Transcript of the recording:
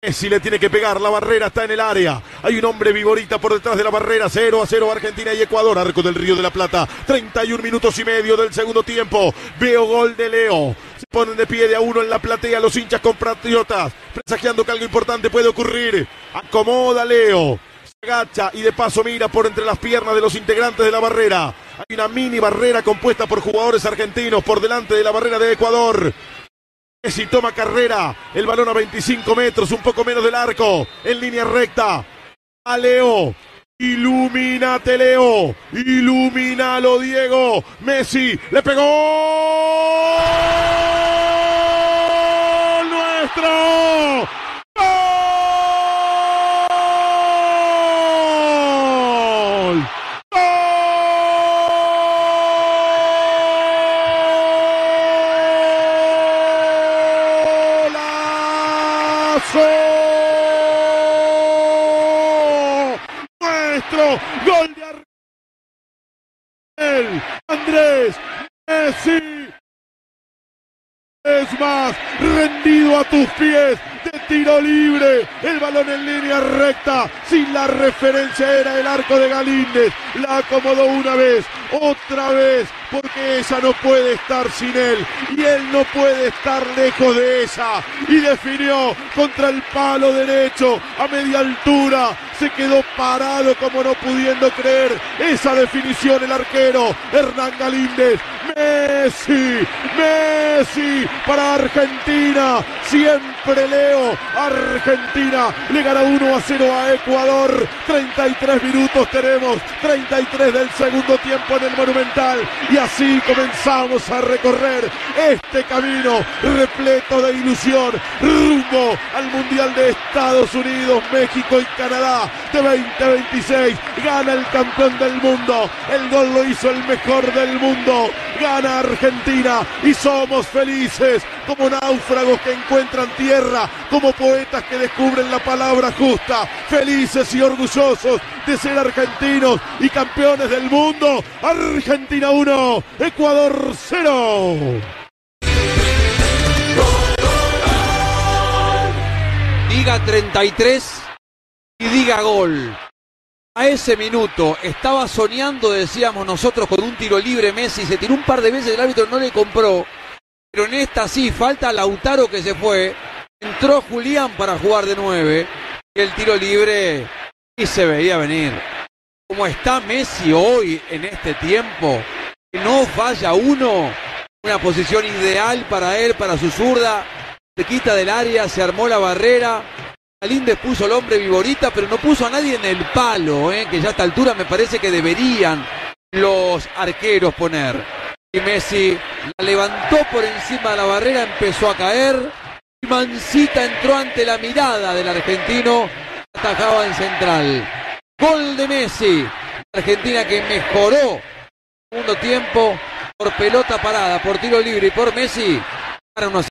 Messi le tiene que pegar, la barrera está en el área. Hay un hombre vivorita por detrás de la barrera, 0 a 0 Argentina y Ecuador, arco del Río de la Plata. 31 minutos y medio del segundo tiempo. Veo gol de Leo. Se ponen de pie de a uno en la platea los hinchas compatriotas, presagiando que algo importante puede ocurrir. Acomoda Leo. Se agacha y de paso mira por entre las piernas de los integrantes de la barrera. Hay una mini barrera compuesta por jugadores argentinos por delante de la barrera de Ecuador. Messi toma carrera, el balón a 25 metros, un poco menos del arco, en línea recta. A Leo, Ilumínate, Leo. Ilumínalo, Diego. Messi le pegó. ¡Golazo! Nuestro gol de Argel. Andrés Messi. Es más, rendido a tus pies, de tiro libre, el balón en línea recta, sin la referencia era el arco de Galíndez, la acomodó una vez, otra vez, porque ella no puede estar sin él, y él no puede estar lejos de ella, y definió contra el palo derecho, a media altura, se quedó parado como no pudiendo creer. Esa definición el arquero, Hernán Galíndez, Messi, Messi para Argentina, siempre Leo, Argentina le gana 1 a 0 a Ecuador, 33 minutos tenemos, 33 del segundo tiempo en el Monumental. Y así comenzamos a recorrer este camino repleto de ilusión rumbo al Mundial de Estados Unidos, México y Canadá de 2026. Gana el campeón del mundo, el gol lo hizo el mejor del mundo, gana Argentina y somos felices como náufragos que encuentran tierra, como poetas que descubren la palabra justa, felices y orgullosos de ser argentinos y campeones del mundo. Argentina 1, Ecuador 0. Diga 33 y diga gol. A ese minuto estaba soñando, decíamos nosotros, con un tiro libre Messi. Se tiró un par de veces, el árbitro no le compró. Pero en esta sí, falta Lautaro que se fue. Entró Julián para jugar de nueve. Y el tiro libre y se veía venir. Como está Messi hoy en este tiempo, que no falla uno. Una posición ideal para él, para su zurda. Se quita del área, se armó la barrera. Galíndez puso el hombre vivorita, pero no puso a nadie en el palo, ¿eh? que ya a esta altura me parece que deberían los arqueros poner. Y Messi la levantó por encima de la barrera, empezó a caer. Y Mancita entró ante la mirada del argentino, atajaba en central. Gol de Messi. Argentina que mejoró segundo tiempo por pelota parada, por tiro libre y por Messi. Para unos